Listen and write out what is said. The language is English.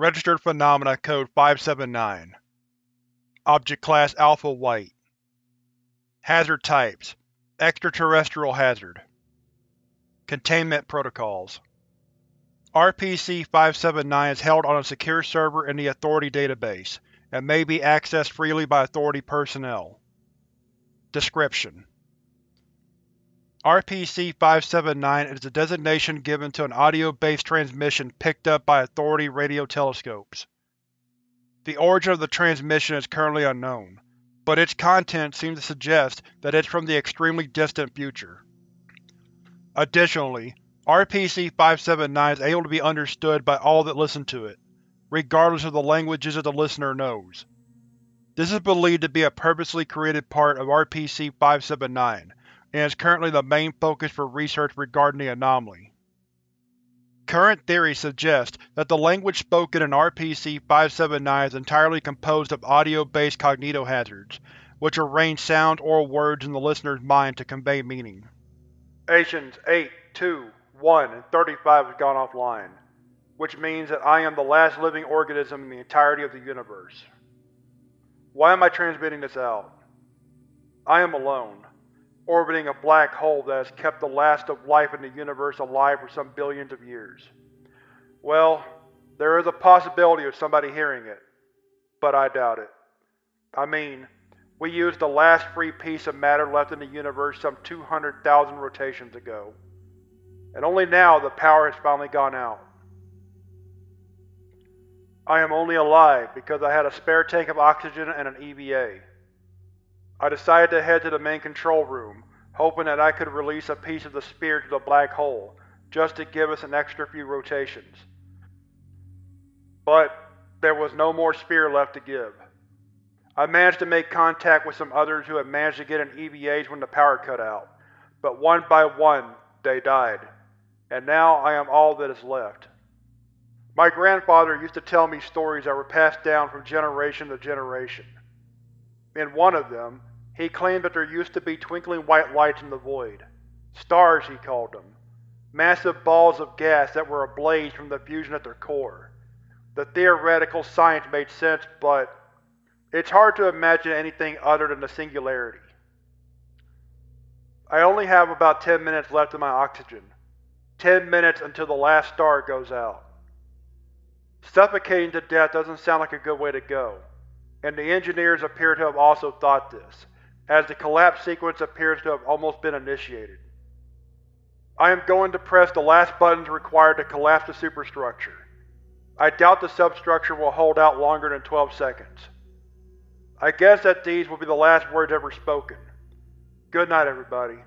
Registered Phenomena Code 579 Object Class Alpha White. Hazard Types. Extraterrestrial Hazard. Containment Protocols. RPC-579 is held on a secure server in the Authority database, and may be accessed freely by Authority personnel. Description: RPC-579 is the designation given to an audio-based transmission picked up by Authority radio telescopes. The origin of the transmission is currently unknown, but its content seems to suggest that it's from the extremely distant future. Additionally, RPC-579 is able to be understood by all that listen to it, regardless of the languages that the listener knows. This is believed to be a purposely created part of RPC-579, and is currently the main focus for research regarding the anomaly. Current theories suggest that the language spoken in RPC-579 is entirely composed of audio-based cognitohazards, which arrange sound or words in the listener's mind to convey meaning. Asians 8, 2, 1, and 35 have gone offline, which means that I am the last living organism in the entirety of the universe. Why am I transmitting this out? I am alone orbiting a black hole that has kept the last of life in the universe alive for some billions of years. Well, there is a possibility of somebody hearing it, but I doubt it. I mean, we used the last free piece of matter left in the universe some 200,000 rotations ago, and only now the power has finally gone out. I am only alive because I had a spare tank of oxygen and an EVA. I decided to head to the main control room, hoping that I could release a piece of the spear to the black hole, just to give us an extra few rotations. But there was no more spear left to give. I managed to make contact with some others who had managed to get an EVAs when the power cut out, but one by one they died, and now I am all that is left. My grandfather used to tell me stories that were passed down from generation to generation. In one of them, he claimed that there used to be twinkling white lights in the void. Stars, he called them. Massive balls of gas that were ablaze from the fusion at their core. The theoretical science made sense, but it's hard to imagine anything other than the singularity. I only have about 10 minutes left of my oxygen. 10 minutes until the last star goes out. Suffocating to death doesn't sound like a good way to go, and the engineers appear to have also thought this as the collapse sequence appears to have almost been initiated. I am going to press the last buttons required to collapse the superstructure. I doubt the substructure will hold out longer than 12 seconds. I guess that these will be the last words ever spoken. Good night, everybody.